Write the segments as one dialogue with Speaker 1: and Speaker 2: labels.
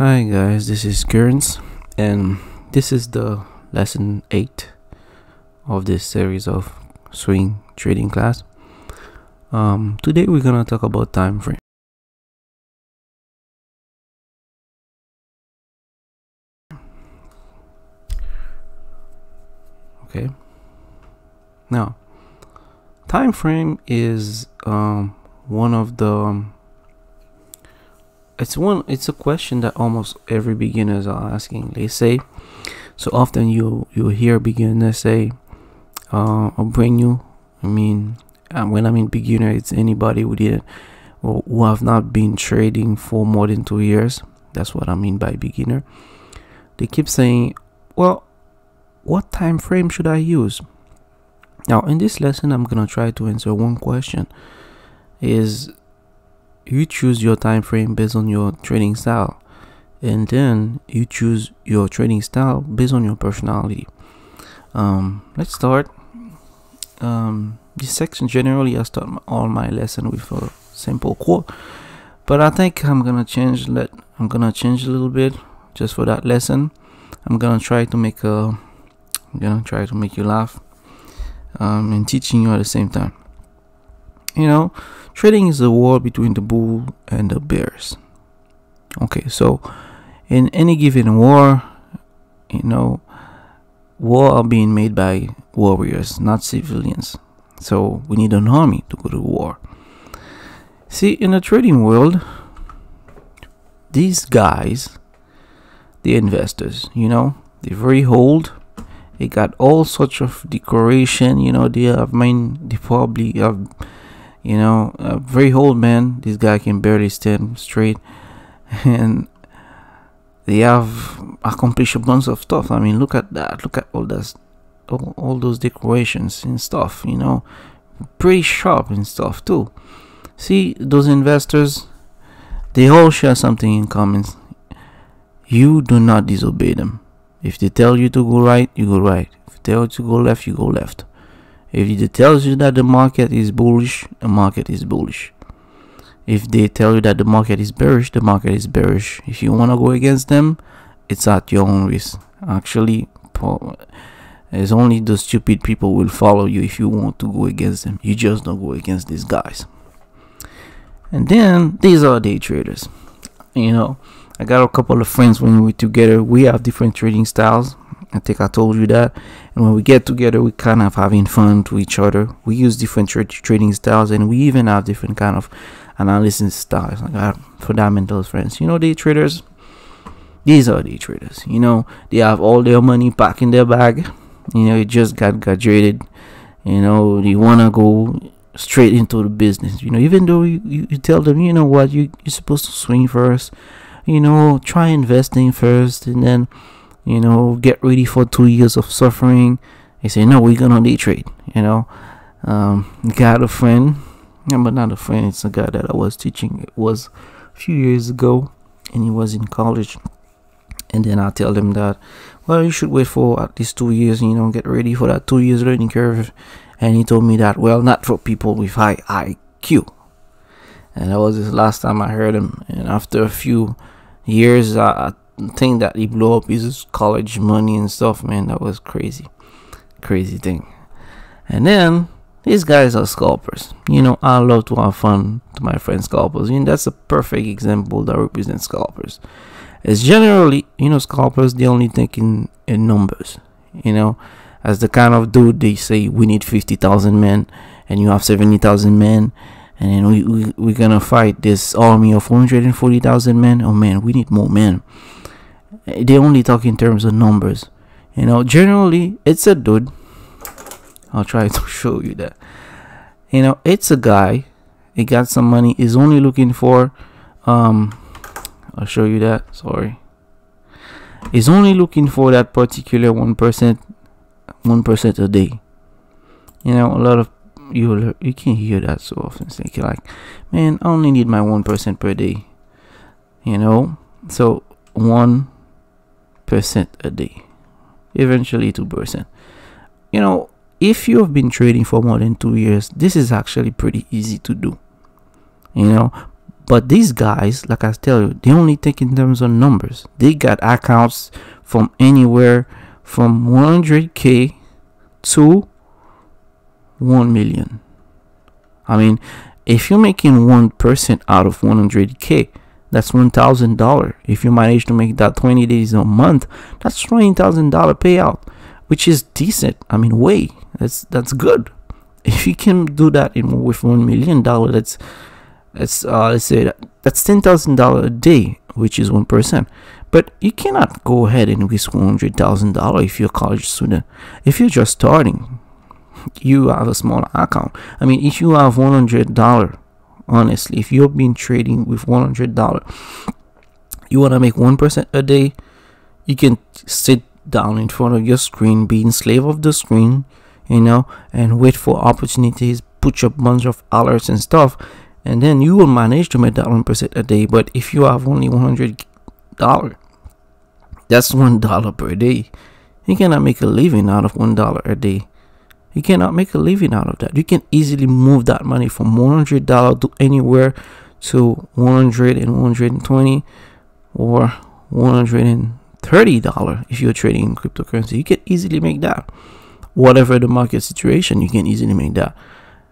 Speaker 1: Hi guys, this is Kerns and this is the lesson 8 of this series of swing trading class. Um, today we're gonna talk about time frame. Okay. Now, time frame is um, one of the um, it's one it's a question that almost every beginners are asking. They say so often you you hear beginners say uh or brand new i mean uh, when i mean beginner it's anybody who didn't or who have not been trading for more than two years. That's what i mean by beginner. They keep saying well what time frame should i use? Now in this lesson i'm gonna try to answer one question is you choose your time frame based on your trading style and then you choose your trading style based on your personality. Um, let's start. Um, this section generally i start all my lesson with a simple quote but i think i'm gonna change let i'm gonna change a little bit just for that lesson. I'm gonna try to make a i'm gonna try to make you laugh um, and teaching you at the same time you know trading is a war between the bull and the bears. Okay so in any given war you know war are being made by warriors not civilians. So we need an army to go to war. See in the trading world these guys the investors you know they're very old. They got all sorts of decoration you know they have main they probably have you know a very old man. This guy can barely stand straight. And they have accomplished a bunch of stuff. I mean look at that. Look at all this all, all those decorations and stuff you know. Pretty sharp and stuff too. See those investors they all share something in common. You do not disobey them. If they tell you to go right you go right. If they tell you to go left you go left if it tells you that the market is bullish, the market is bullish. If they tell you that the market is bearish, the market is bearish. If you want to go against them, it's at your own risk. Actually, it's only the stupid people will follow you if you want to go against them. You just don't go against these guys. And then these are day traders. You know, I got a couple of friends when we together. We have different trading styles. I think I told you that. And when we get together, we kind of having fun to each other. We use different tra trading styles, and we even have different kind of analysis styles. I got fundamental friends. You know, day traders. These are day traders. You know, they have all their money back in their bag. You know, you just got graduated. You know, they wanna go straight into the business. You know, even though you, you, you tell them, you know what, you you're supposed to swing first. You know, try investing first, and then you know, get ready for two years of suffering. They say, no, we're gonna day trade. You know, um, got a friend, but not a friend. It's a guy that I was teaching. It was a few years ago, and he was in college. And then I tell him that, well, you should wait for at least two years. You know, get ready for that two years learning curve. And he told me that, well, not for people with high IQ. And that was the last time I heard him. And after a few years, I, thing that he blew up his college money and stuff, man. That was crazy, crazy thing. And then these guys are scalpers. You know, I love to have fun to my friends scalpers. I mean, that's a perfect example that represents scalpers. It's generally, you know, scalpers they only think in, in numbers. You know, as the kind of dude they say we need fifty thousand men, and you have seventy thousand men and then we, we we're gonna fight this army of 140,000 men oh man we need more men they only talk in terms of numbers. You know generally it's a dude. I'll try to show you that. You know it's a guy. He got some money. He's only looking for um i'll show you that. Sorry. He's only looking for that particular one percent one percent a day. You know a lot of you you can hear that so often. Think like man i only need my one percent per day. You know? So one percent a day eventually two percent you know if you have been trading for more than two years this is actually pretty easy to do you know But these guys, like I tell you, they only think in terms of numbers. They got accounts from anywhere from 100k to 1 million. I mean, if you're making 1% out of 100k, that's $1,000. If you manage to make that 20 days a month, that's $20,000 payout, which is decent. I mean, way. That's that's good. If you can do that in with 1 million dollar, that's that's uh, let's say that, that's $10,000 a day, which is 1%. But you cannot go ahead and risk $100,000 if you're a college student. If you're just starting, you have a small account. I mean, if you have $100 honestly if you've been trading with $100 you want to make 1% a day you can sit down in front of your screen being slave of the screen you know and wait for opportunities put your bunch of alerts and stuff and then you will manage to make that 1% a day. But if you have only $100 that's $1 per day. You cannot make a living out of $1 a day you cannot make a living out of that. You can easily move that money from $100 to anywhere to 100 and 120 or $130 if you're trading in cryptocurrency. You can easily make that. Whatever the market situation, you can easily make that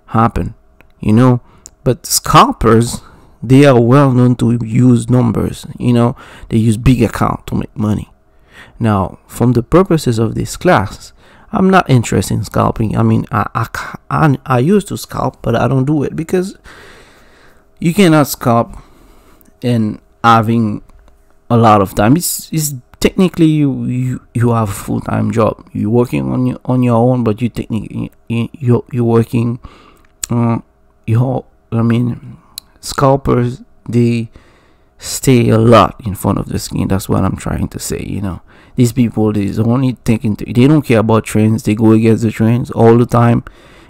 Speaker 1: happen. You know, but scalpers they are well known to use numbers you know they use big account to make money now from the purposes of this class I'm not interested in scalping. I mean, I, I, I, I used to scalp, but I don't do it because you cannot scalp and having a lot of time. It's, it's technically you, you, you have a full time job. You're working on your on your own, but you technically you you're working. Uh, you I mean, scalpers they stay a lot in front of the screen. That's what I'm trying to say. You know these people is only thinking they don't care about trends they go against the trends all the time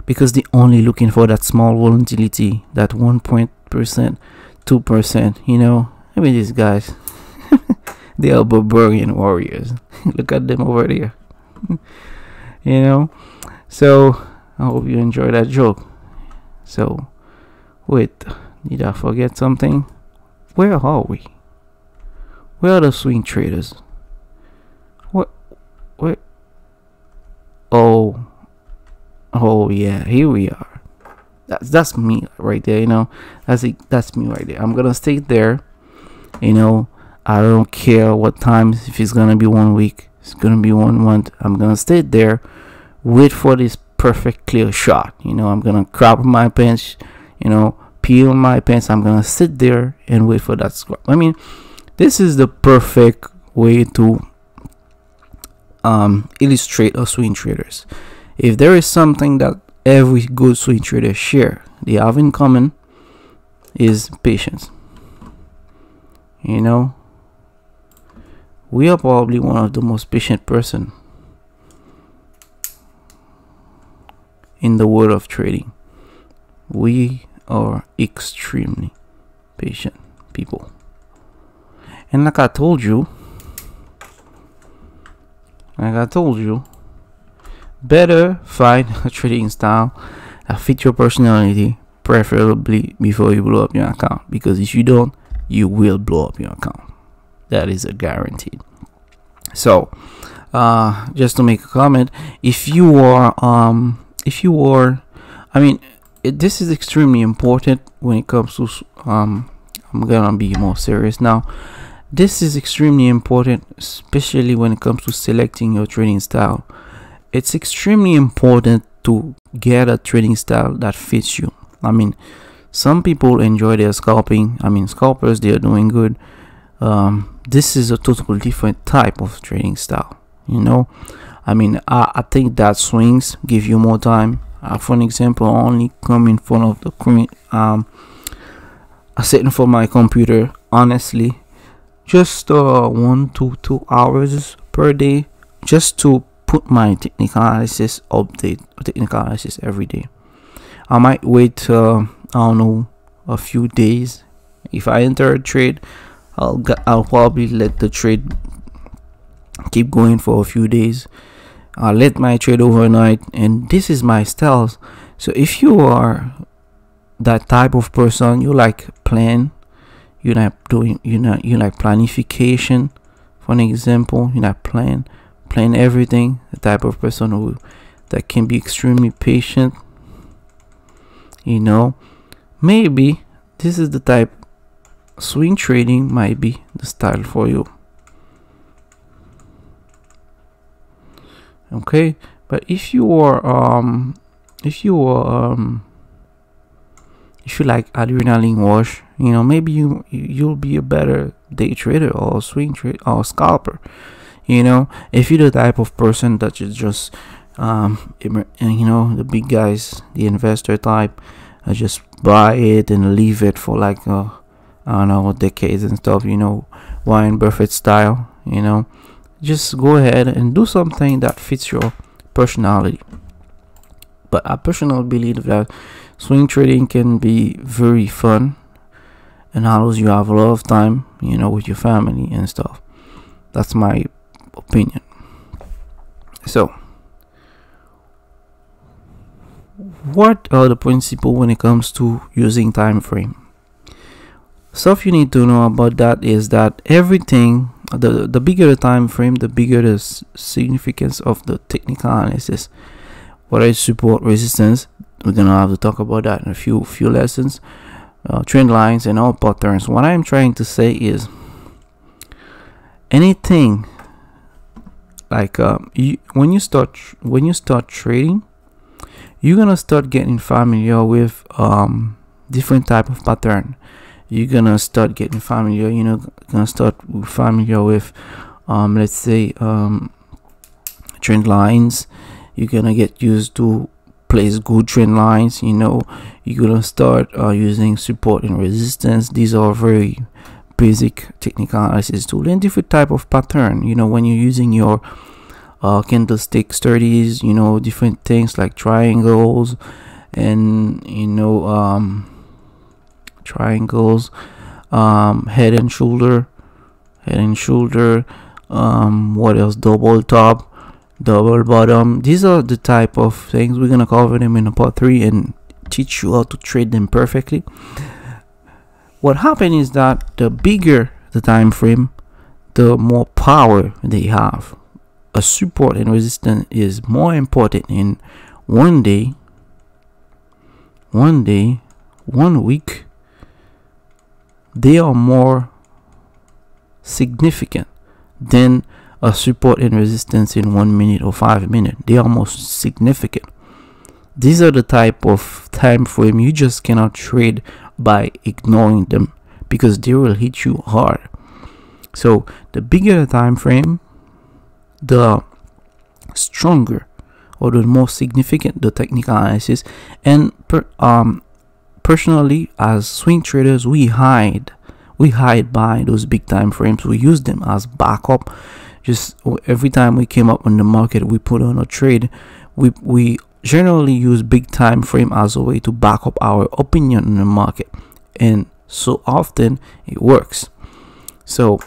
Speaker 1: because they're only looking for that small volatility that one point percent two percent you know? I mean these guys they are barbarian warriors. Look at them over there. You know? So i hope you enjoy that joke. So wait did i forget something? Where are we? Where are the swing traders Oh. Oh yeah, here we are. That's that's me right there, you know. That's it, that's me right there. I'm gonna stay there. You know, I don't care what times if it's gonna be one week, it's gonna be one month. I'm gonna stay there, wait for this perfect clear shot. You know, I'm gonna crop my pants, you know, peel my pants. I'm gonna sit there and wait for that scrap. I mean, this is the perfect way to um, illustrate our swing traders. If there is something that every good swing trader share, they have in common is patience. You know, we are probably one of the most patient person in the world of trading. We are extremely patient people. And like I told you, like I told you, better find a trading style that fit your personality, preferably before you blow up your account. Because if you don't, you will blow up your account. That is a guarantee. So, uh, just to make a comment, if you are, um, if you are, I mean, it, this is extremely important when it comes to, um, I'm gonna be more serious now this is extremely important, especially when it comes to selecting your trading style. It's extremely important to get a trading style that fits you. I mean, some people enjoy their scalping. I mean, scalpers, they are doing good. Um, this is a totally different type of trading style. You know, I mean, I, I think that swings give you more time. Uh, for an example, I only come in front of the screen. Um, I sit in front of my computer. Honestly, just uh, one to two hours per day just to put my technical analysis update technical analysis every day. I might wait uh, i don't know a few days. If i enter a trade i'll i'll probably let the trade keep going for a few days. I'll let my trade overnight and this is my styles so if you are that type of person you like plan you're not doing you're not you like planification for an example you're not plan plan everything the type of person who that can be extremely patient you know. Maybe this is the type swing trading might be the style for you. Okay but if you are um if you are um if you like adrenaline rush you know maybe you you'll be a better day trader or swing trade or scalper you know? If you're the type of person that you just um you know the big guys the investor type uh, just buy it and leave it for like uh, I don't know decades and stuff you know Warren Buffett style you know? Just go ahead and do something that fits your personality. But I personally believe that swing trading can be very fun and allows you have a lot of time you know with your family and stuff. That's my opinion. So what are the principles when it comes to using time frame? Stuff you need to know about that is that everything the the bigger the time frame the bigger the significance of the technical analysis. What is support resistance we're gonna have to talk about that in a few few lessons. Uh, trend lines and all patterns. What i'm trying to say is anything like um, you, when you start when you start trading you're gonna start getting familiar with um, different type of pattern. You're gonna start getting familiar you know gonna start familiar with um, let's say um, trend lines. You're gonna get used to place good trend lines you know. You're gonna start uh, using support and resistance. These are very basic technical analysis tool and different type of pattern you know when you're using your uh, candlestick studies you know different things like triangles and you know um, triangles um, head and shoulder head and shoulder um, what else? Double top double bottom. These are the type of things we're gonna cover them in a part 3 and teach you how to trade them perfectly. What happened is that the bigger the time frame the more power they have. A support and resistance is more important in one day one day one week. They are more significant than a support and resistance in one minute or five minutes they are most significant. These are the type of time frame you just cannot trade by ignoring them because they will hit you hard. So the bigger the time frame the stronger or the more significant the technical analysis. And per, um personally as swing traders we hide we hide by those big time frames. We use them as backup just every time we came up on the market we put on a trade. We we generally use big time frame as a way to back up our opinion on the market. And so often it works. So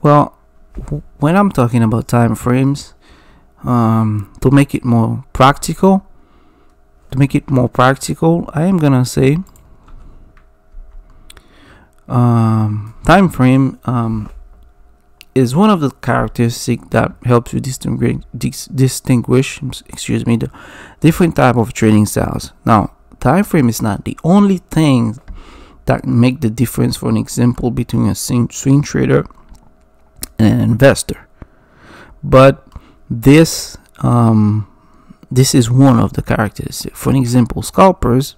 Speaker 1: well when i'm talking about time frames um, to make it more practical to make it more practical i am gonna say um, time frame um, is one of the characteristics that helps you distinguish, dis distinguish excuse me the different type of trading styles. Now time frame is not the only thing that make the difference for an example between a swing trader and an investor. But this um, this is one of the characteristics. For an example scalpers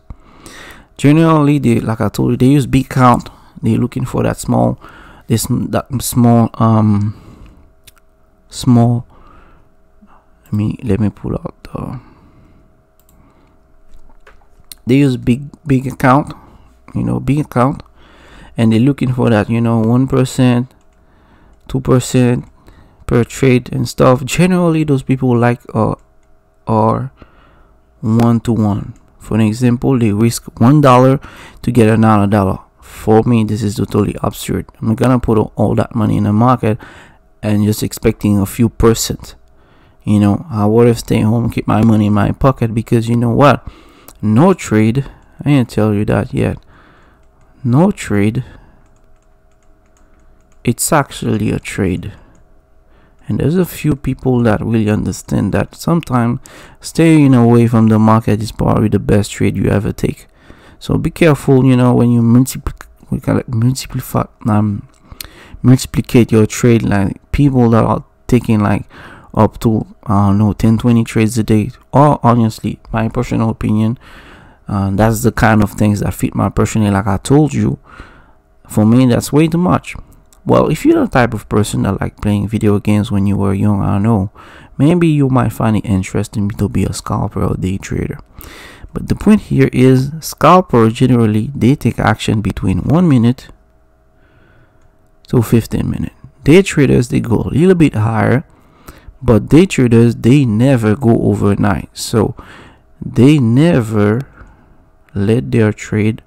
Speaker 1: generally they like i told you they use big count they're looking for that small this that small um small let me let me pull out the they use big big account you know big account and they're looking for that you know one percent two percent per trade and stuff. Generally those people like uh are one to one. For an example they risk one dollar to get another dollar for me this is totally absurd i'm not gonna put all that money in the market and just expecting a few percent you know i would have stayed home keep my money in my pocket because you know what no trade I didn't tell you that yet. No trade. It's actually a trade. And there's a few people that really understand that sometimes staying away from the market is probably the best trade you ever take. So be careful, you know, when you multiply, we call it multiply, um, multiplicate your trade. Like people that are taking like up to I don't know 10, 20 trades a day. Or honestly, my personal opinion, uh, that's the kind of things that fit my personality. Like I told you, for me, that's way too much. Well, if you're the type of person that like playing video games when you were young, I don't know, maybe you might find it interesting to be a scalper or day trader. But the point here is scalpers generally they take action between 1 minute to 15 minutes. Day traders they go a little bit higher, but day traders they never go overnight. So they never let their trade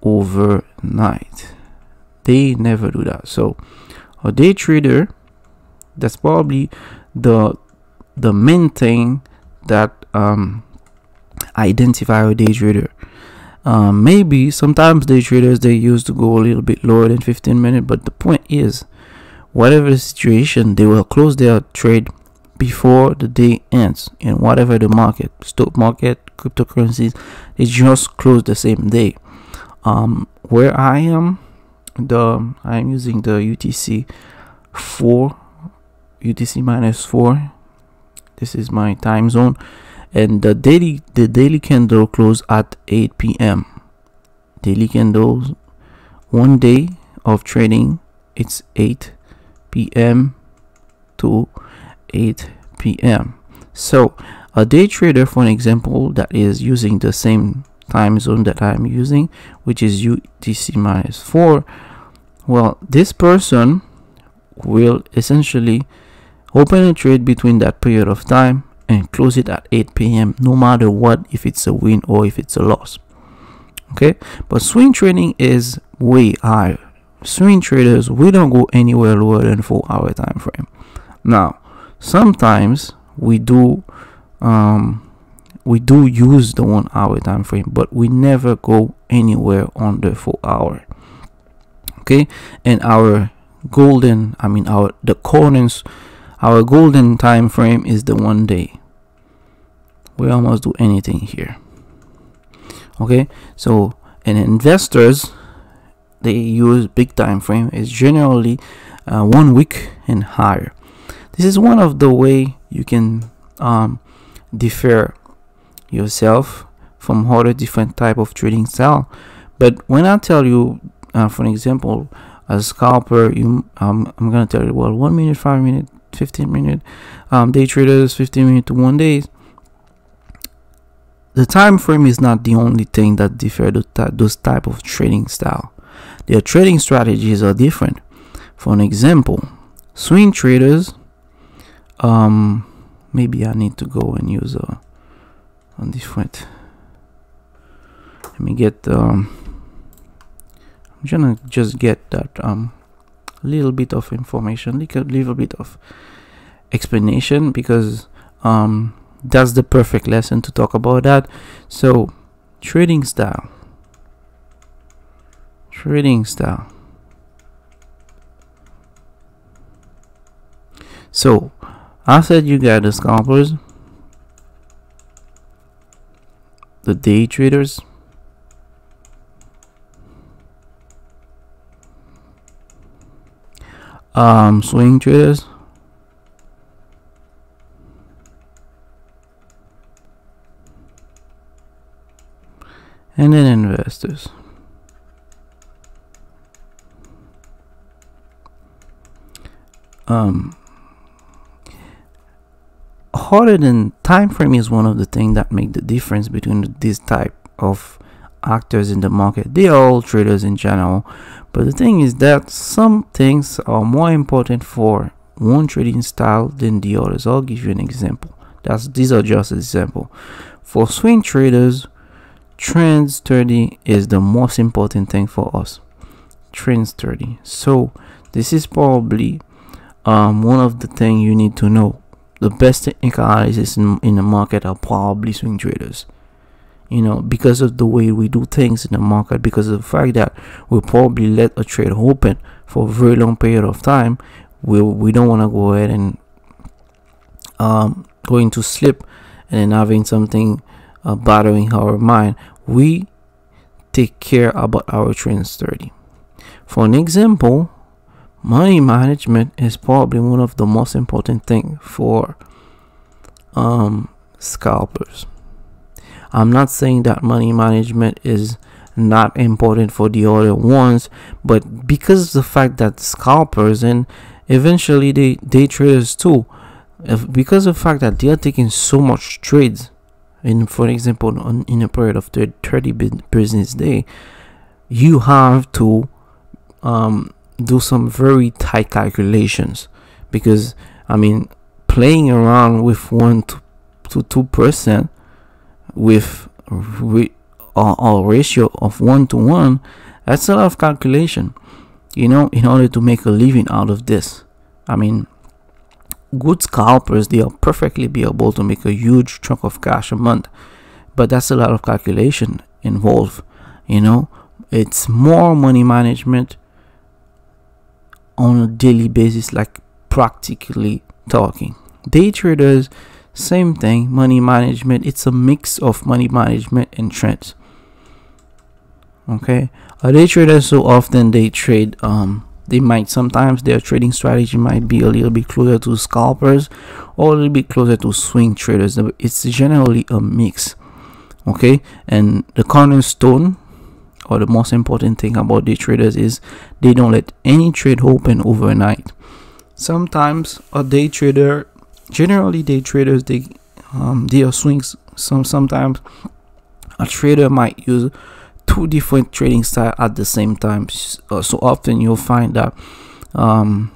Speaker 1: overnight they never do that so a day trader that's probably the the main thing that um identify a day trader. Um, maybe sometimes day traders they used to go a little bit lower than 15 minutes but the point is whatever the situation they will close their trade before the day ends. In whatever the market stock market cryptocurrencies they just close the same day. Um, where i am the I'm using the UTC 4 UTC minus 4 this is my time zone and the daily the daily candle close at 8 p.m. daily candles one day of trading it's 8 p.m. to 8 p.m. so a day trader for an example that is using the same time zone that I'm using which is UTC minus 4 well this person will essentially open a trade between that period of time and close it at 8 p.m no matter what if it's a win or if it's a loss. Okay? But swing trading is way higher swing traders we don't go anywhere lower than four hour time frame. Now sometimes we do um we do use the one hour time frame but we never go anywhere under four hour. Okay? And our golden i mean our the corners our golden time frame is the one day. We almost do anything here. Okay? So and investors they use big time frame. Is generally uh, one week and higher. This is one of the way you can um, defer yourself from other different type of trading style. But when i tell you uh, for example a scalper you um, i'm gonna tell you well one minute five minute 15 minute um, day traders 15 minute to one days the time frame is not the only thing that differ those type of trading style. Their trading strategies are different. For an example swing traders um maybe i need to go and use a, a different let me get um I'm gonna just get that um little bit of information a little bit of explanation because um that's the perfect lesson to talk about that. So trading style. Trading style. So I said you got the scalpers the day traders um, swing traders and then investors. Um harder than time frame is one of the things that make the difference between this type of actors in the market they are all traders in general. But the thing is that some things are more important for one trading style than the others. I'll give you an example. That's these are just example. For swing traders trend study is the most important thing for us. Trend study so this is probably um, one of the things you need to know. The best analysis in, in the market are probably swing traders you know, because of the way we do things in the market, because of the fact that we probably let a trade open for a very long period of time, we we don't want to go ahead and um, going to sleep and then having something uh, bothering our mind. We take care about our trading strategy. For an example, money management is probably one of the most important thing for um, scalpers. I'm not saying that money management is not important for the other ones, but because of the fact that scalpers and eventually they day traders too, if, because of the fact that they are taking so much trades, in for example, on, in a period of 30 business day, you have to um, do some very tight calculations. Because I mean playing around with one to two percent with re- ratio of one to one, that's a lot of calculation. You know, in order to make a living out of this. I mean, good scalpers they are perfectly be able to make a huge chunk of cash a month, but that's a lot of calculation involved. You know, it's more money management on a daily basis, like practically talking. Day traders same thing, money management. It's a mix of money management and trends. Okay, a day trader so often they trade. Um, they might sometimes their trading strategy might be a little bit closer to scalpers or a little bit closer to swing traders. It's generally a mix. Okay, and the cornerstone or the most important thing about day traders is they don't let any trade open overnight. Sometimes a day trader generally day traders they um are swings. Some sometimes a trader might use two different trading style at the same time. Uh, so often you'll find that um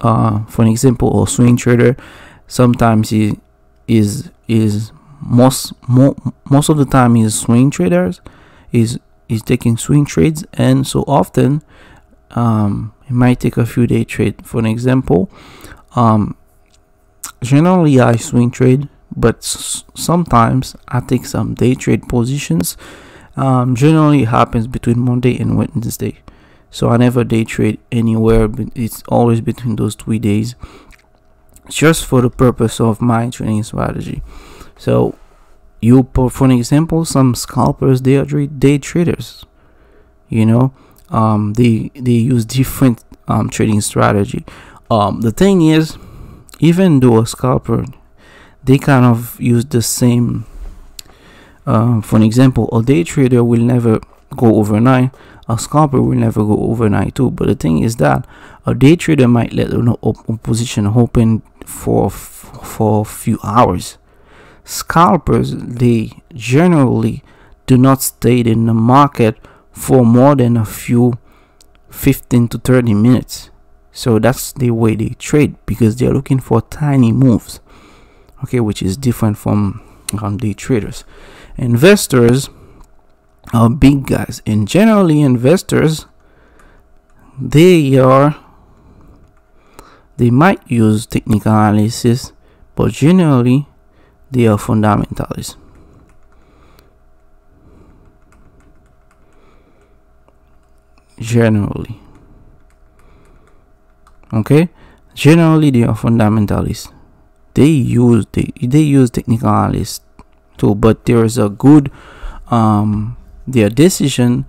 Speaker 1: uh for an example a swing trader sometimes he is is most mo- most of the time is swing traders is is taking swing trades. And so often um he might take a few day trade. For an example um generally I swing trade, but sometimes I take some day trade positions. Um, generally, it happens between Monday and Wednesday, so I never day trade anywhere. But it's always between those three days, just for the purpose of my trading strategy. So, you for an example, some scalpers they are day traders. You know, um, they they use different um, trading strategy. Um, the thing is even though a scalper they kind of use the same uh, for an example a day trader will never go overnight a scalper will never go overnight too. But the thing is that a day trader might let an position open for for a few hours. Scalpers they generally do not stay in the market for more than a few 15 to 30 minutes so that's the way they trade because they're looking for tiny moves, okay, which is different from um, day traders. Investors are big guys, and generally, investors they are they might use technical analysis, but generally, they are fundamentalists. Generally okay? Generally they are fundamentalists they use they, they use technical analysis too but there is a good um their decision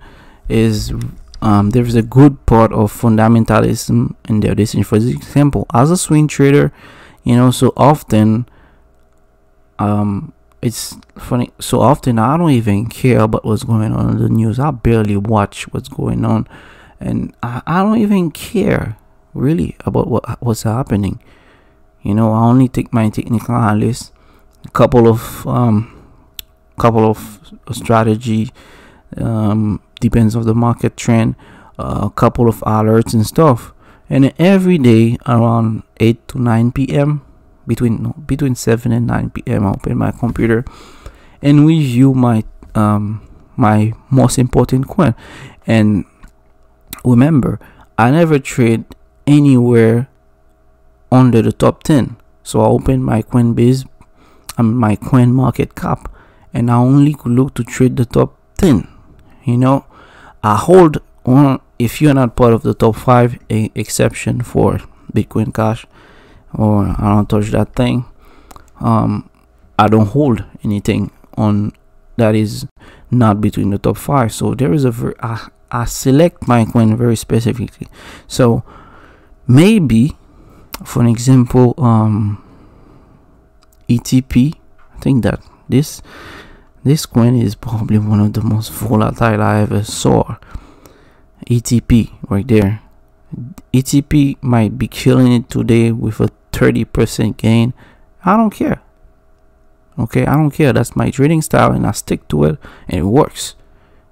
Speaker 1: is um there is a good part of fundamentalism in their decision. For example as a swing trader you know so often um it's funny so often i don't even care about what's going on in the news. I barely watch what's going on. And i, I don't even care really about what what's happening. You know, I only take my technical analysis, a couple of um, couple of strategy, um, depends on the market trend, uh, a couple of alerts and stuff. And every day around 8 to 9 p.m. between no, between 7 and 9 p.m. I open my computer and review my um my most important coin. And remember, I never trade anywhere under the top 10 so i open my coinbase and um, my coin market cap and I only could look to trade the top 10. You know, I hold on if you're not part of the top 5 a exception for Bitcoin Cash or I don't touch that thing. Um, I don't hold anything on that is not between the top five. So there is a I, I select my coin very specifically. So maybe, for an example, um, ETP. I think that this this coin is probably one of the most volatile I ever saw. ETP right there. ETP might be killing it today with a 30% gain. I don't care okay i don't care that's my trading style and i stick to it and it works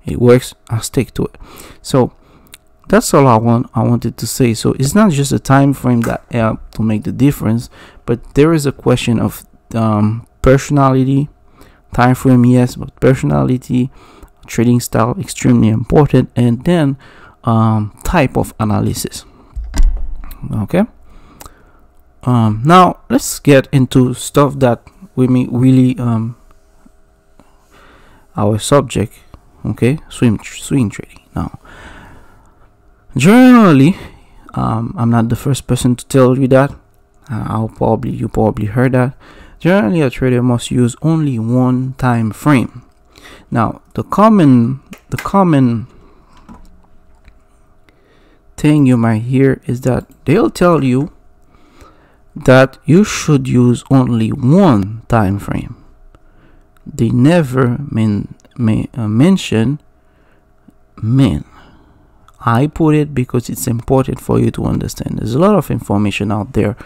Speaker 1: it works i stick to it so that's all i want i wanted to say. So it's not just a time frame that help to make the difference but there is a question of um, personality time frame yes but personality trading style extremely important and then um, type of analysis. Okay? Um, now let's get into stuff that we mean really um our subject okay swim swing trading. Now generally um, i'm not the first person to tell you that uh, i'll probably you probably heard that generally a trader must use only one time frame now the common the common thing you might hear is that they'll tell you that you should use only one time frame. They never men, may, uh, mention men. I put it because it's important for you to understand. There's a lot of information out there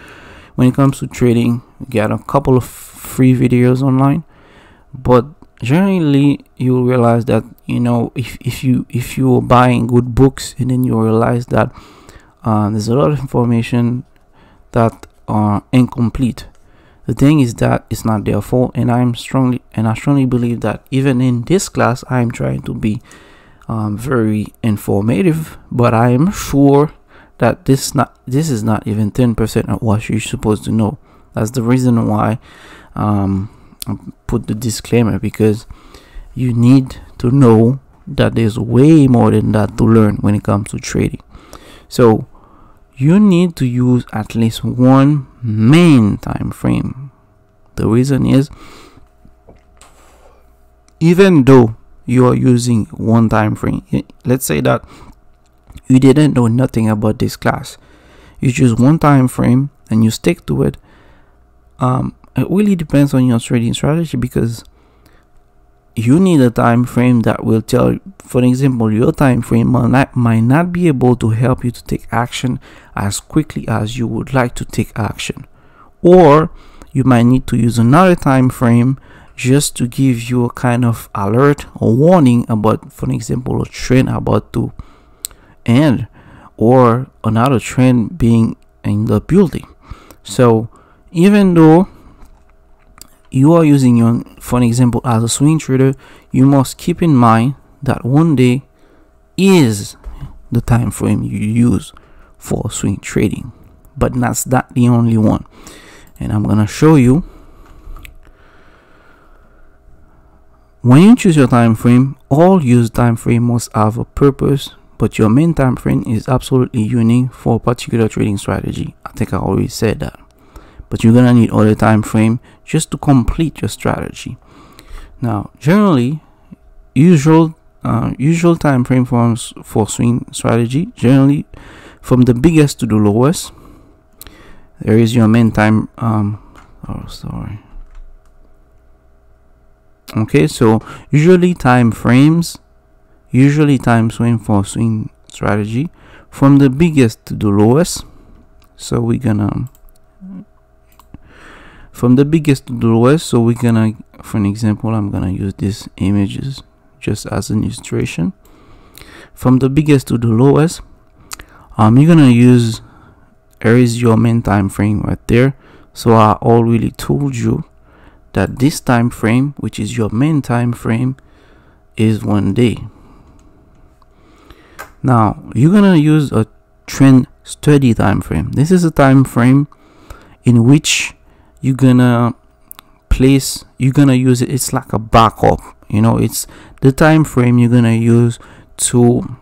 Speaker 1: when it comes to trading. You get a couple of free videos online, but generally you'll realize that you know if, if you if you're buying good books and then you realize that uh, there's a lot of information that are incomplete the thing is that it's not their fault and i'm strongly and i strongly believe that even in this class i'm trying to be um, very informative but i am sure that this not this is not even 10% of what you're supposed to know that's the reason why um, I put the disclaimer because you need to know that there's way more than that to learn when it comes to trading so you need to use at least one main time frame. The reason is even though you are using one time frame, let's say that you didn't know nothing about this class, you choose one time frame and you stick to it. Um, it really depends on your trading strategy because you need a time frame that will tell for example your time frame might not, might not be able to help you to take action as quickly as you would like to take action. Or you might need to use another time frame just to give you a kind of alert or warning about for example a trend about to end or another trend being in the building. So even though you are using your for example as a swing trader you must keep in mind that one day is the time frame you use for swing trading. But that's not the only one. And i'm gonna show you when you choose your time frame all used time frame must have a purpose but your main time frame is absolutely unique for a particular trading strategy. I think i already said that. But you're gonna need other time frame just to complete your strategy. Now generally usual uh, usual time frame forms for swing strategy generally from the biggest to the lowest there is your main time um oh sorry okay so usually time frames usually time frame for swing strategy. From the biggest to the lowest so we're gonna from the biggest to the lowest so we're gonna for an example i'm gonna use these images just as an illustration. From the biggest to the lowest um you're gonna use here is your main time frame right there. So i already told you that this time frame which is your main time frame is one day. Now you're gonna use a trend study time frame. This is a time frame in which you're gonna place you're gonna use it. It's like a backup you know. It's the time frame you're gonna use to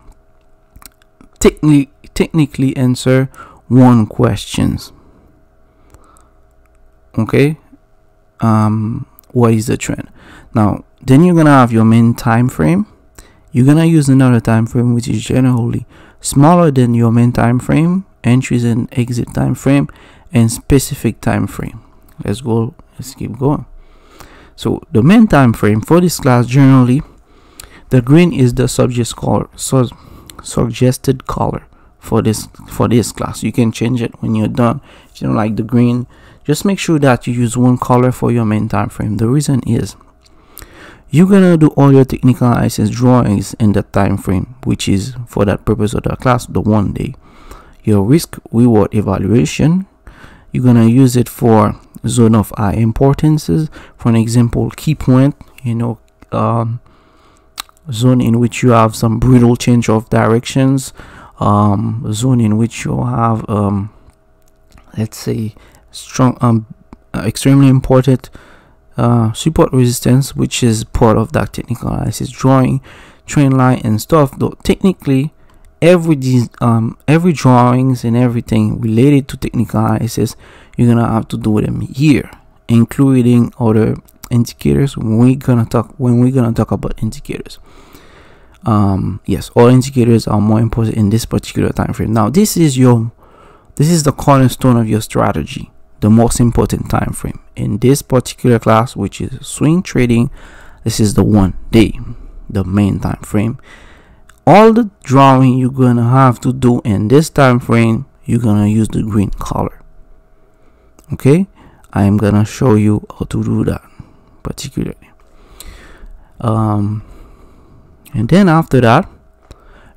Speaker 1: technically technically answer one questions. Okay um what is the trend? Now then you're gonna have your main time frame. You're gonna use another time frame which is generally smaller than your main time frame entries and exit time frame and specific time frame. Let's go let's keep going. So the main time frame for this class generally the green is the subject color so suggested color for this for this class. You can change it when you're done. If you don't like the green just make sure that you use one color for your main time frame. The reason is you're gonna do all your technical analysis drawings in that time frame which is for that purpose of the class the one day. Your risk reward evaluation you're gonna use it for zone of high importances. For an example key point you know um, zone in which you have some brutal change of directions um, zone in which you have um, let's say strong um, extremely important uh, support resistance which is part of that technical analysis. Drawing trend line and stuff though technically every um every drawings and everything related to technical analysis you're gonna have to do them here including other indicators. We're gonna talk when we're gonna talk about indicators um yes all indicators are more important in this particular time frame. Now this is your this is the cornerstone of your strategy the most important time frame. In this particular class which is swing trading this is the one day the main time frame. All the drawing you're gonna have to do in this time frame you're gonna use the green color. Okay? I'm gonna show you how to do that particularly. Um and then after that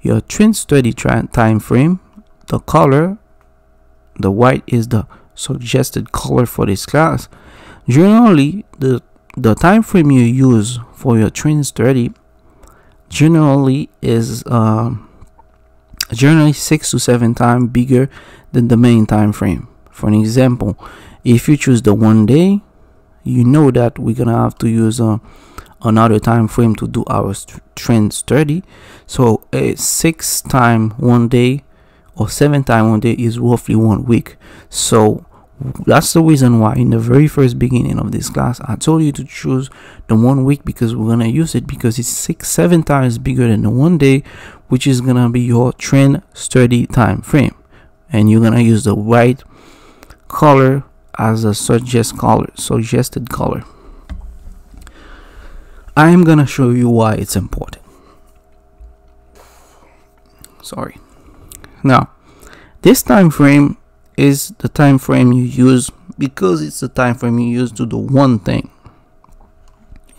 Speaker 1: your trend study time frame the color the white is the suggested color for this class. Generally the the time frame you use for your trend study generally is um, generally six to seven times bigger than the main time frame. For an example if you choose the one day you know that we're gonna have to use uh, another time frame to do our trend study. So a six time one day or seven time one day is roughly one week. So that's the reason why in the very first beginning of this class i told you to choose the one week because we're gonna use it because it's six seven times bigger than the one day which is gonna be your trend study time frame. And you're gonna use the white color as a suggest color suggested color. I am gonna show you why it's important. Sorry now this time frame is the time frame you use because it's the time frame you use to do one thing.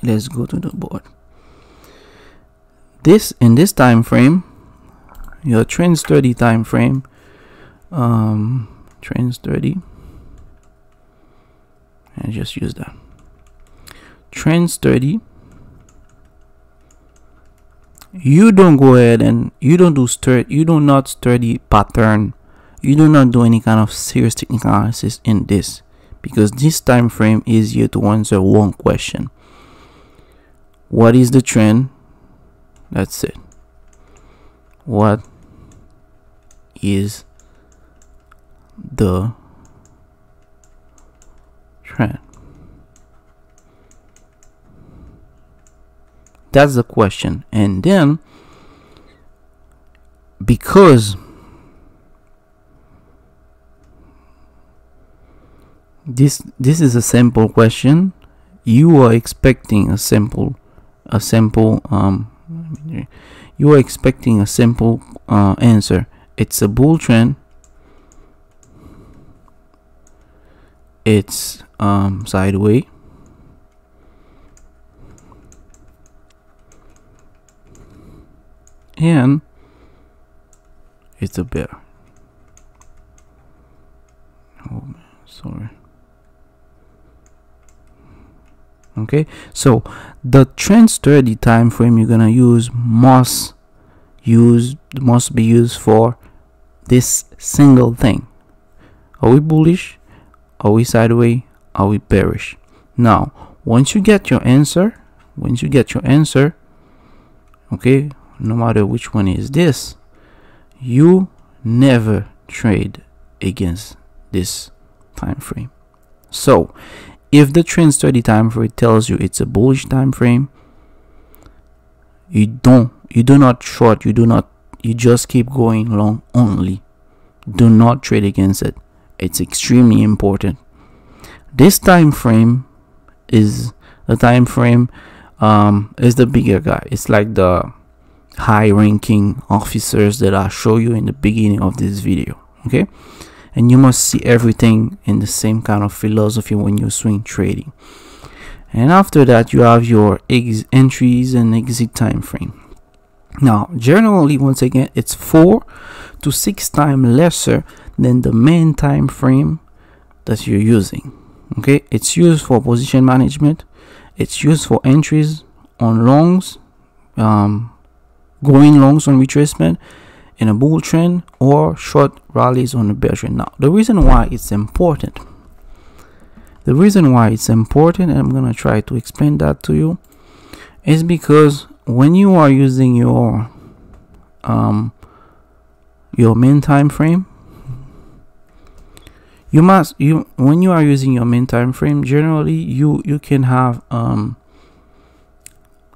Speaker 1: Let's go to the board. This in this time frame your trend study time frame um trend study and just use that. Trend study you don't go ahead and you don't do study you do not study pattern. You do not do any kind of serious technical analysis in this because this time frame is here to answer one question. What is the trend? That's it. What is the trend that's the question. And then because this this is a simple question you are expecting a simple a simple um you are expecting a simple uh, answer. It's a bull trend. It's um sideways and it's a bear oh man sorry. Okay so the trend study time frame you're gonna use must use must be used for this single thing. Are we bullish? Are we sideways? Are we bearish? Now once you get your answer once you get your answer okay no matter which one is this you never trade against this time frame. So if the trend study time frame tells you it's a bullish time frame you don't you do not short you do not you just keep going long only. Do not trade against it. It's extremely important. This time frame is the time frame um, is the bigger guy. It's like the high ranking officers that i show you in the beginning of this video okay? And you must see everything in the same kind of philosophy when you swing trading. And after that you have your entries and exit time frame now generally once again it's four to six times lesser than the main time frame that you're using okay? It's used for position management. It's used for entries on longs um, going longs on retracement in a bull trend or short rallies on a bear trend. Now the reason why it's important the reason why it's important and i'm going to try to explain that to you is because when you are using your um your main time frame you must you when you are using your main time frame generally you you can have um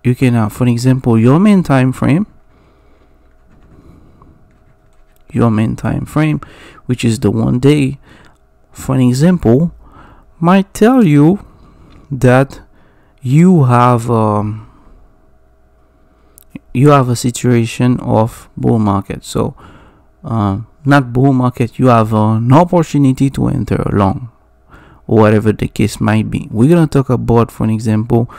Speaker 1: you can have for example your main time frame your main time frame which is the one day. For an example might tell you that you have um, you have a situation of bull market. So uh, not bull market you have an opportunity to enter long whatever the case might be. We're gonna talk about for an example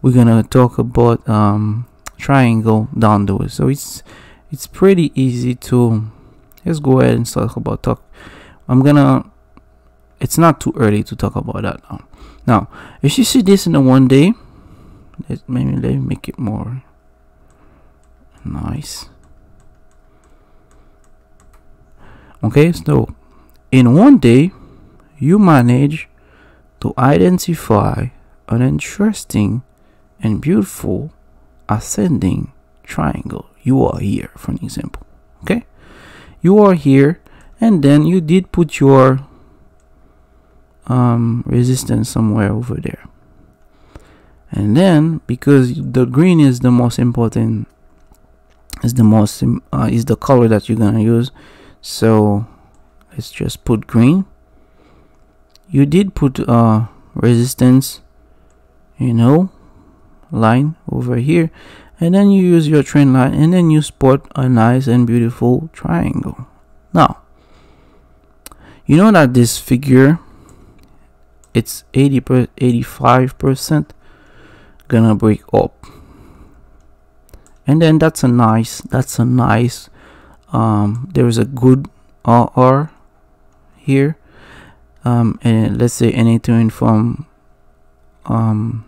Speaker 1: we're gonna talk about um, triangle down the way. So it's it's pretty easy to let's go ahead and talk about talk. I'm gonna it's not too early to talk about that now. Now if you see this in a one day let maybe let me make it more nice. Okay so in one day you manage to identify an interesting and beautiful ascending triangle. You are here for an example. Okay you are here and then you did put your um, resistance somewhere over there. And then because the green is the most important is the most uh, is the color that you're gonna use so let's just put green. You did put uh resistance you know line over here and then you use your trend line and then you spot a nice and beautiful triangle. Now you know that this figure it's 80 per 85 percent gonna break up. And then that's a nice that's a nice um, there is a good RR here. Um, and let's say anything from um,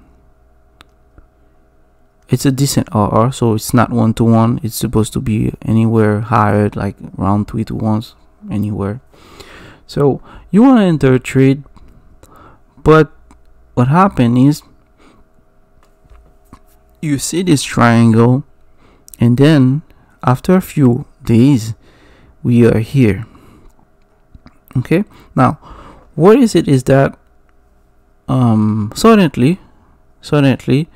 Speaker 1: it's a decent RR so it's not one to one it's supposed to be anywhere higher like around three to ones anywhere. So you want to enter a trade but what happened is you see this triangle and then after a few days we are here. Okay? Now what is it is that um suddenly suddenly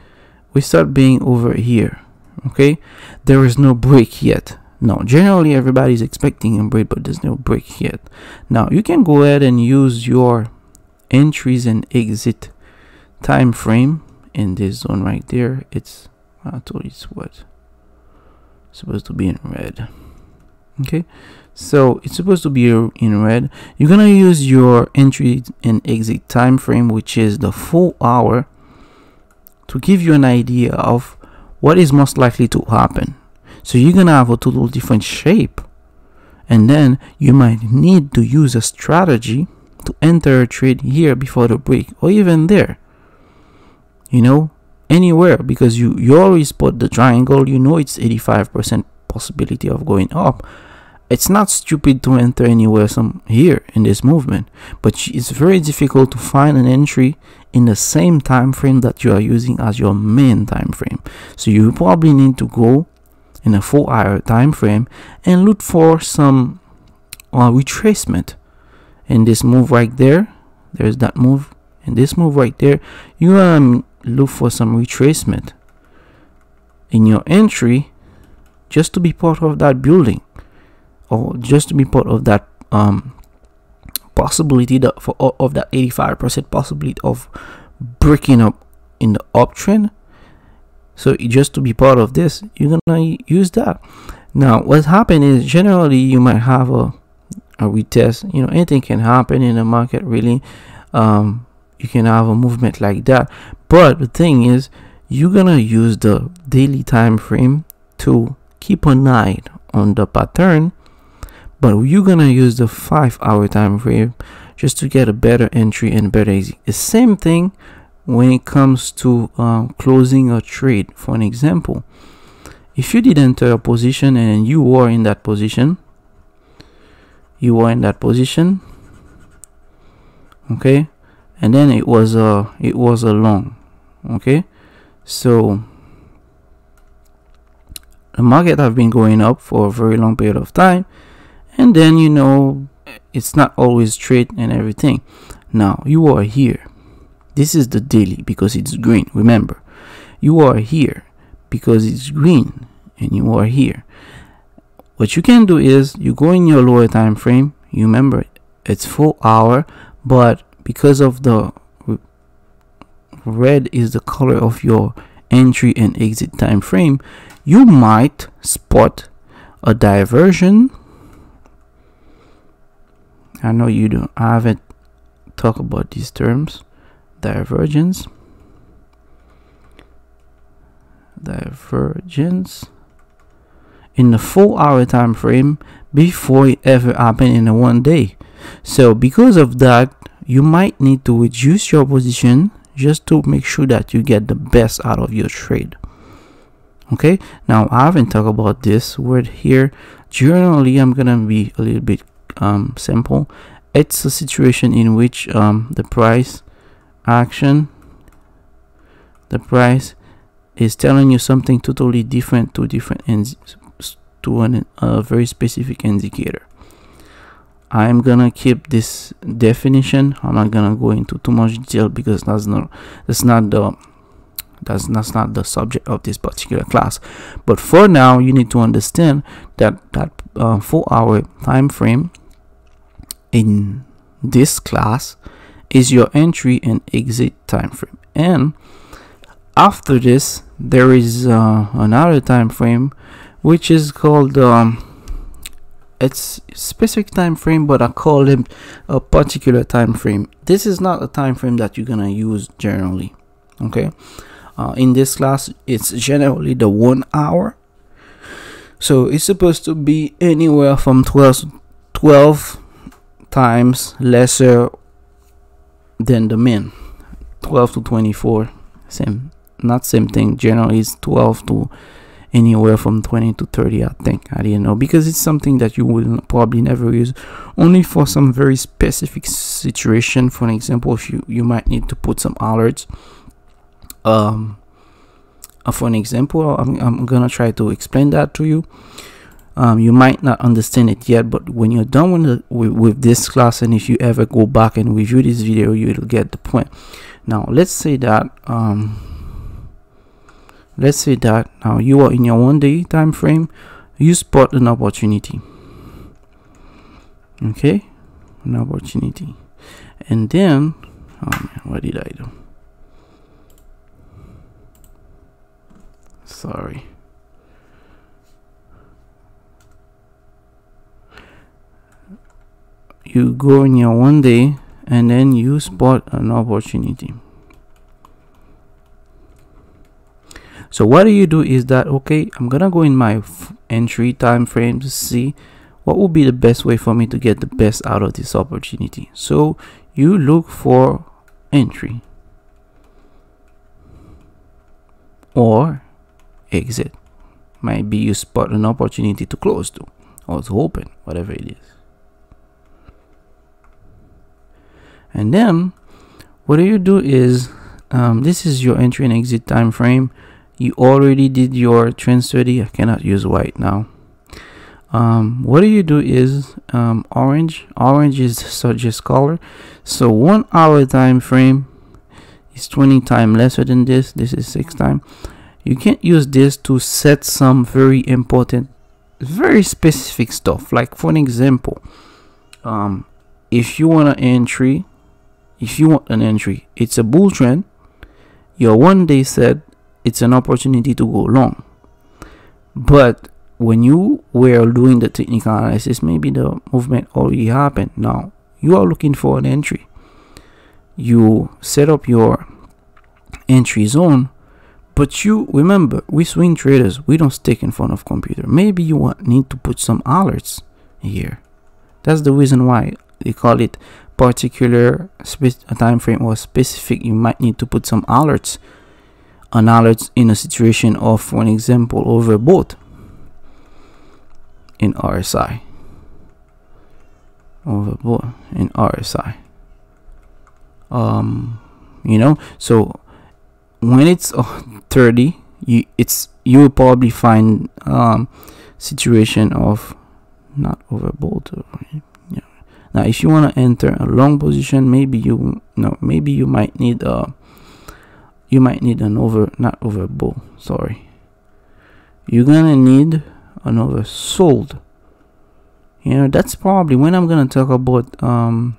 Speaker 1: we start being over here okay? There is no break yet. Now generally everybody's expecting a break but there's no break yet. Now you can go ahead and use your entries and exit time frame in this zone right there. It's actually it's what? Supposed to be in red okay? So it's supposed to be in red. You're gonna use your entry and exit time frame which is the full hour to give you an idea of what is most likely to happen. So you're gonna have a total different shape. And then you might need to use a strategy to enter a trade here before the break or even there. You know anywhere because you you already spot the triangle you know it's 85% possibility of going up. It's not stupid to enter anywhere some here in this movement but it's very difficult to find an entry in the same time frame that you are using as your main time frame so you probably need to go in a four hour time frame and look for some uh, retracement. In this move right there there's that move. And this move right there you um look for some retracement in your entry just to be part of that building or just to be part of that um possibility that for of that 85% possibility of breaking up in the uptrend. So just to be part of this you're gonna use that. Now what's happening is generally you might have a a retest. You know anything can happen in the market really. Um you can have a movement like that. But the thing is you're gonna use the daily time frame to keep an eye on the pattern but you're gonna use the five hour time frame just to get a better entry and better exit the same thing when it comes to um, closing a trade. For an example if you did enter a position and you were in that position you were in that position okay and then it was a it was a long okay? So the market have been going up for a very long period of time and then you know it's not always straight and everything. Now you are here. This is the daily because it's green remember. You are here because it's green and you are here. What you can do is you go in your lower time frame you remember it's full hour but because of the red is the color of your entry and exit time frame you might spot a diversion I know you don't. I haven't talked about these terms. Divergence. Divergence. In the four hour time frame before it ever happened in a one day. So because of that you might need to reduce your position just to make sure that you get the best out of your trade. Okay? Now i haven't talked about this word here. Generally i'm gonna be a little bit um, simple it's a situation in which um, the price action the price is telling you something totally different to different ends to an, a very specific indicator. I'm gonna keep this definition. I'm not gonna go into too much detail because that's not that's not the that's, that's not the subject of this particular class. But for now you need to understand that that uh, four hour time frame in this class is your entry and exit time frame and after this there is uh, another time frame which is called um, it's specific time frame but i call it a particular time frame this is not a time frame that you're gonna use generally okay? Uh, in this class it's generally the one hour. So it's supposed to be anywhere from 12 12 times lesser than the min. 12 to 24 same not same thing. Generally it's 12 to anywhere from 20 to 30 i think. I didn't know because it's something that you will probably never use. Only for some very specific situation. For an example if you you might need to put some alerts. Um uh, for an example I'm, I'm gonna try to explain that to you um, you might not understand it yet but when you're done with, the, with, with this class and if you ever go back and review this video you'll get the point. Now let's say that um, let's say that now you are in your one day time frame you spot an opportunity. Okay? An opportunity. And then oh man what did i do? Sorry you go in your one day and then you spot an opportunity. So what do you do is that okay i'm gonna go in my entry time frame to see what would be the best way for me to get the best out of this opportunity. So you look for entry or exit. Might be you spot an opportunity to close to or to open whatever it is and then what do you do is um, this is your entry and exit time frame. You already did your trend study. I cannot use white now. Um, what do you do is um, orange. Orange is suggest color. So one hour time frame is 20 times lesser than this. This is six time you can't use this to set some very important very specific stuff. Like for an example um, if you want an entry if you want an entry it's a bull trend your one day set it's an opportunity to go long but when you were doing the technical analysis, maybe the movement already happened. Now you are looking for an entry. You set up your entry zone, but you remember we swing traders, we don't stick in front of computer. Maybe you want, need to put some alerts here. That's the reason why they call it particular time frame or specific. You might need to put some alerts. An alert in a situation of, for an example, overbought in RSI. Overbought in RSI. Um, you know, so when it's uh, 30, you it's you will probably find um situation of not overbought. Now, if you want to enter a long position, maybe you, you know maybe you might need a you might need an over not overbought. Sorry, you're gonna need another sold you know that's probably when i'm gonna talk about um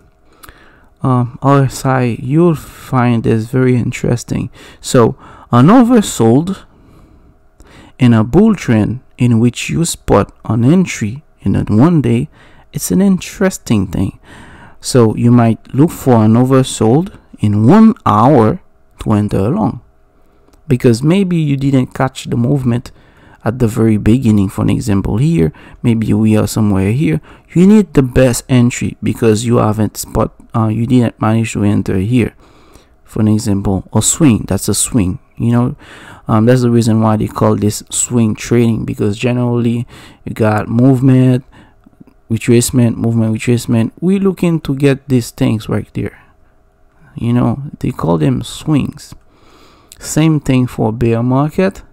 Speaker 1: um rsi you'll find this very interesting so an oversold in a bull trend in which you spot an entry in a one day it's an interesting thing. So you might look for an oversold in one hour to enter along. Because maybe you didn't catch the movement at the very beginning. For an example here maybe we are somewhere here. You need the best entry because you haven't spot uh, you didn't manage to enter here. For an example or swing that's a swing you know? Um, that's the reason why they call this swing trading because generally you got movement retracement movement retracement. We looking to get these things right there. You know they call them swings. Same thing for bear market.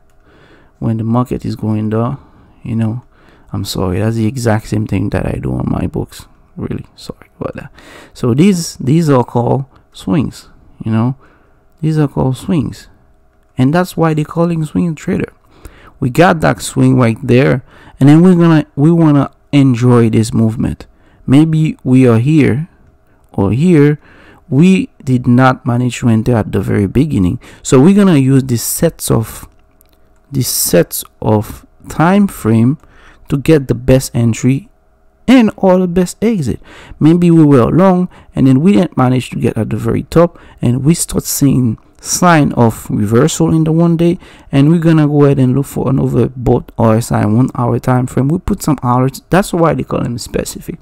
Speaker 1: When the market is going down you know i'm sorry that's the exact same thing that i do on my books. Really sorry about that. So these these are called swings you know. These are called swings. And that's why they call it swing trader. We got that swing right there and then we're gonna we want to enjoy this movement. Maybe we are here or here we did not manage to enter at the very beginning. So we're gonna use these sets of these sets of time frame to get the best entry and or the best exit. Maybe we were long and then we didn't manage to get at the very top and we start seeing sign of reversal in the one day and we're gonna go ahead and look for another both RSI one hour time frame. We put some hours that's why they call them specific.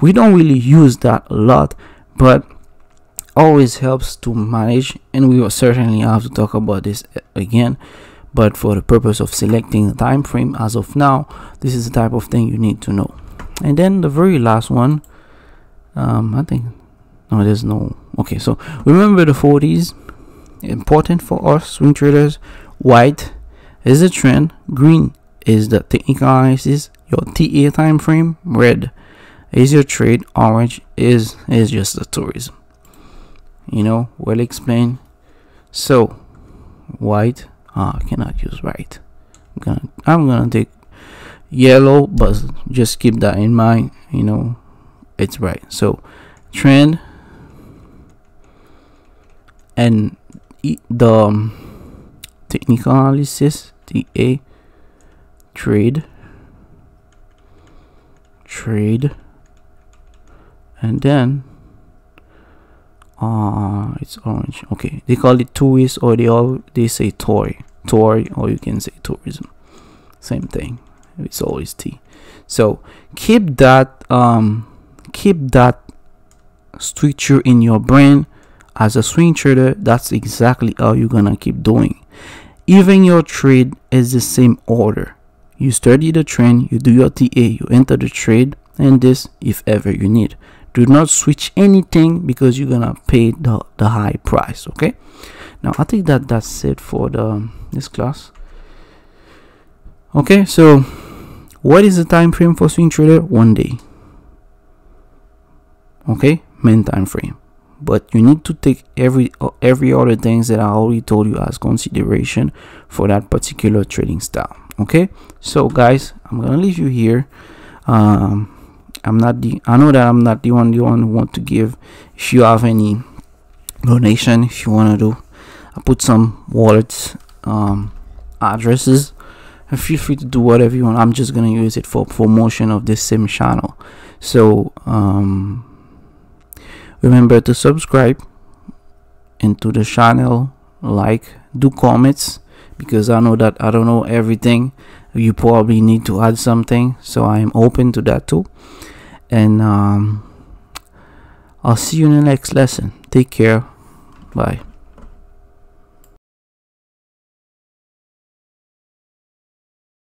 Speaker 1: We don't really use that a lot but always helps to manage and we will certainly have to talk about this again. But for the purpose of selecting the time frame as of now this is the type of thing you need to know. And then the very last one um, I think no there's no okay so remember the 40s important for us swing traders white is the trend green is the technical analysis your TA time frame red is your trade orange is is just the tourism you know well explained so white Ah, I cannot use white. I'm gonna I'm gonna take yellow, but just keep that in mind. You know, it's right. So trend and the um, technical analysis, the A trade trade and then uh it's orange. Okay they call it tourist or they all they say toy. Toy or you can say tourism. Same thing. It's always t. So keep that um keep that structure in your brain as a swing trader that's exactly how you're gonna keep doing. Even your trade is the same order. You study the trend you do your ta you enter the trade and this if ever you need. Do not switch anything because you're gonna pay the, the high price okay? Now i think that that's it for the this class. Okay so what is the time frame for swing trader? One day. Okay? Main time frame but you need to take every uh, every other things that i already told you as consideration for that particular trading style okay? So guys i'm gonna leave you here. Um i'm not the i know that i'm not the only one who want to give. If you have any donation if you want to do i put some wallets um addresses and feel free to do whatever you want. I'm just gonna use it for promotion of this same channel. So um remember to subscribe into the channel like do comments because i know that i don't know everything. You probably need to add something so i am open to that too. And um, i'll see you in the next lesson. Take care. Bye